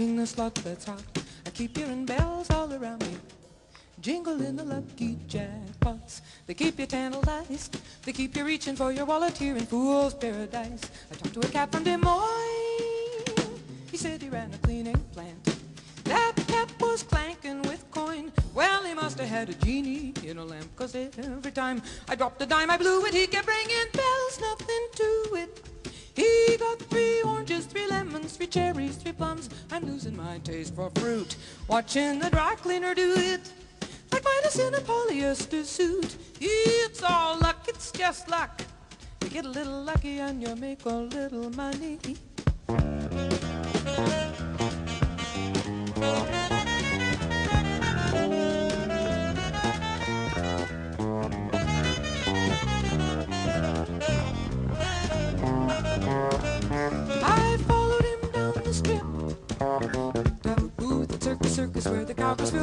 striking the slot that's hot. I keep hearing bells all around me. Jingle in the lucky jackpots. They keep you tantalized. They keep you reaching for your wallet here in Fool's Paradise. I talked to a cat from Des Moines. He said he ran a cleaning plant. That cat was clanking with coin. Well, he must have had a genie in a lamp. Cause every time I dropped a dime, I blew it. He kept ringing my taste for fruit. Watching the dry cleaner do it. Like Midas in a polyester suit. It's all luck, it's just luck. You get a little lucky and you make a little money.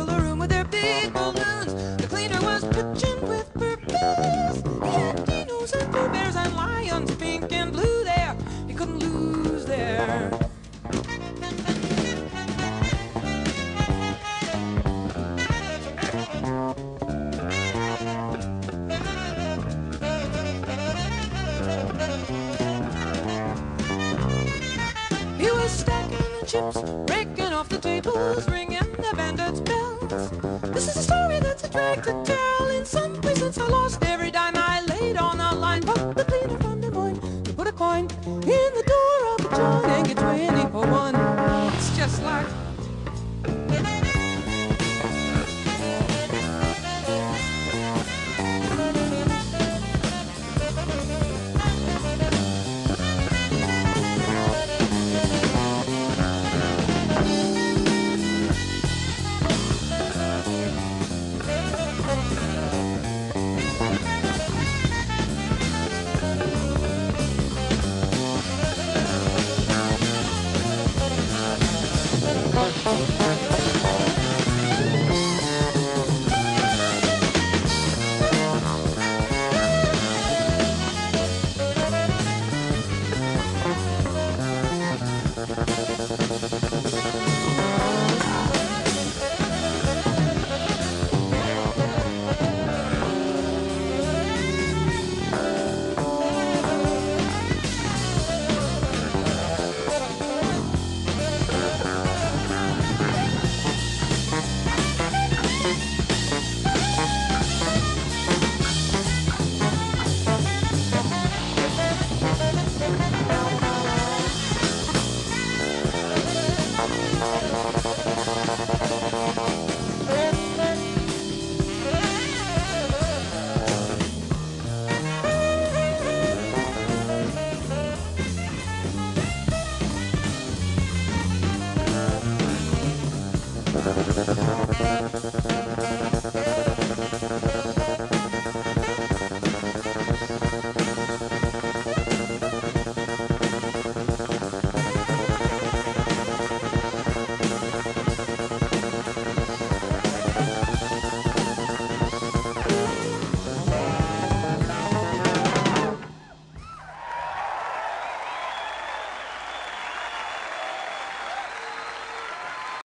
The room with their big balloons. The cleaner was pitching with purpose. He had dinos and blue bears and lions, pink and blue there. He couldn't lose there. Chips, breaking off the tables, ringing. This is a story that's a drag to.